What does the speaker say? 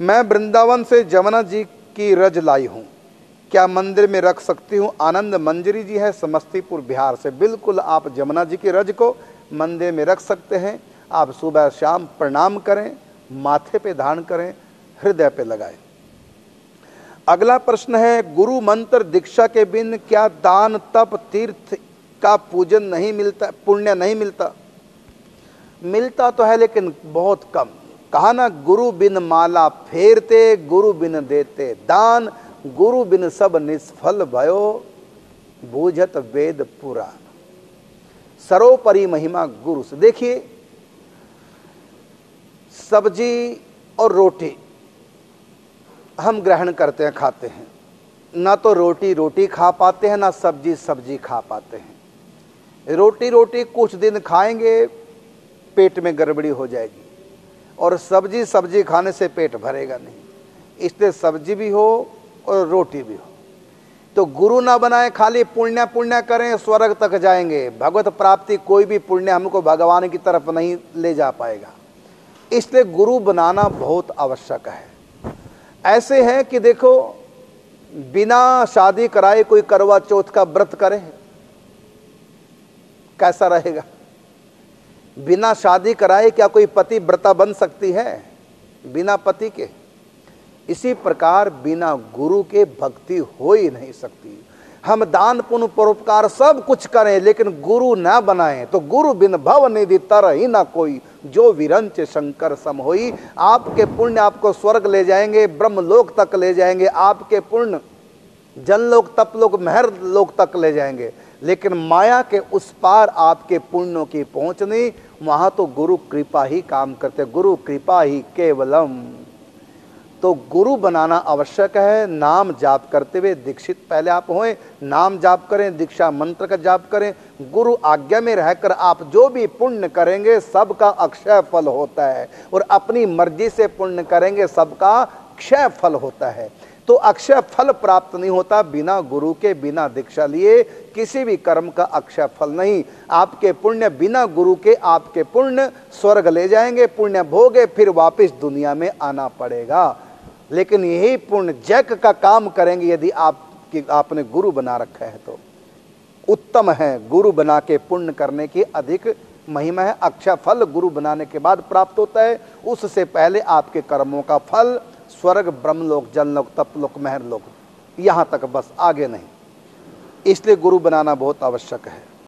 मैं वृंदावन से जमुना जी की रज लाई हूँ। क्या मंदिर में रख सकती हूँ? आनंद मंजरी जी है, समस्तीपुर, बिहार से। बिल्कुल आप जमुना जी की रज को मंदिर में रख सकते हैं। आप सुबह शाम प्रणाम करें, माथे पे धारण करें, हृदय पे लगाएँ। अगला प्रश्न है, गुरु मंत्र दीक्षा के बिन क्या दान, तप, तीर्थ का पूजन नहीं मिलता, पुण्य नहीं मिलता? मिलता तो है लेकिन बहुत कम। कहा ना गुरु बिन माला फेरते, गुरु बिन देते दान, गुरु बिन सब निष्फल भयो, बूझत वेद पुराण सरोपरि महिमा गुरु से। देखिए, सब्ज़ी और रोटी हम ग्रहण करते हैं, खाते हैं। ना तो रोटी रोटी खा पाते हैं, ना सब्ज़ी सब्ज़ी खा पाते हैं। रोटी रोटी कुछ दिन खाएँगे, पेट में गड़बड़ी हो जाएगी। और सब्ज़ी सब्ज़ी खाने से पेट भरेगा नहीं। इसलिए सब्ज़ी भी हो और रोटी भी हो। तो गुरु ना बनाए, खाली पुण्य पुण्य करें, स्वर्ग तक जाएँगे। भगवत प्राप्ति कोई भी पुण्य हमको भगवान की तरफ़ नहीं ले जा पाएगा। इसलिए गुरु बनाना बहुत आवश्यक है। ऐसे है कि देखो, बिना शादी कराए कोई करवा चौथ का व्रत करे, कैसा रहेगा? बिना शादी कराए क्या कोई पति व्रता बन सकती है? बिना पति के। इसी प्रकार बिना गुरु के भक्ति हो ही नहीं सकती। हम दान पुण्य परोपकार सब कुछ करें, लेकिन गुरु ना बनाए तो गुरु बिन भव निधि तर ही ना कोई। जो विरंच शंकर सम होई, आपके पुण्य आपको स्वर्ग ले जाएँगे, ब्रह्मलोक तक ले जाएँगे, आपके पुण्य जनलोक तपलोक महर लोक तक ले जाएँगे। लेकिन माया के उस पार आपके पुण्यों की पहुंचनी वहाँ तो गुरु कृपा ही काम करते गुरु कृपा ही केवलम। तो गुरु बनाना आवश्यक है, नाम जाप करते हुए दीक्षित पहले आप होए, नाम जाप करें, दीक्षा मंत्र का जाप करें। गुरु आज्ञा में रहकर आप जो भी पुण्य करेंगे, सबका अक्षय फल होता है। और अपनी मर्ज़ी से पुण्य करेंगे, सबका क्षय फल होता है। तो अक्षय फल प्राप्त नहीं होता बिना गुरु के, बिना दीक्षा लिए, किसी भी कर्म का अक्षय फल नहीं। आपके पुण्य बिना गुरु के, आपके पुण्य स्वर्ग ले जाएँगे, पुण्य भोगे, फिर वापस दुनिया में आना पड़ेगा। लेकिन यही पुण्य जैक का काम करेंगे यदि आप कि आपने गुरु बना रखा है तो। उत्तम है गुरु बना के पुण्य करने की अधिक महिमा है। अक्षय फल गुरु बनाने के बाद प्राप्त होता है। उससे पहले आपके कर्मों का फल स्वर्ग, ब्रह्मलोक जनलोक तपलोक, महरलोक, यहाँ तक बस आगे नहीं। इसलिए गुरु बनाना बहुत आवश्यक है।